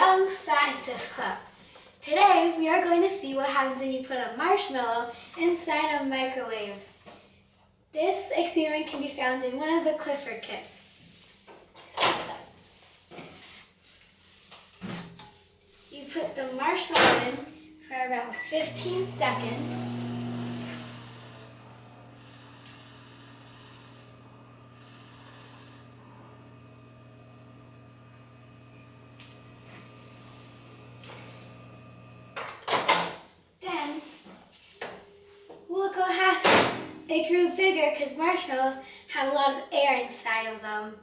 Young Scientist Club. Today we are going to see what happens when you put a marshmallow inside a microwave. This experiment can be found in one of the Clifford kits. You put the marshmallow in for about 15 seconds. Then, look what happens. They grew bigger because marshmallows have a lot of air inside of them.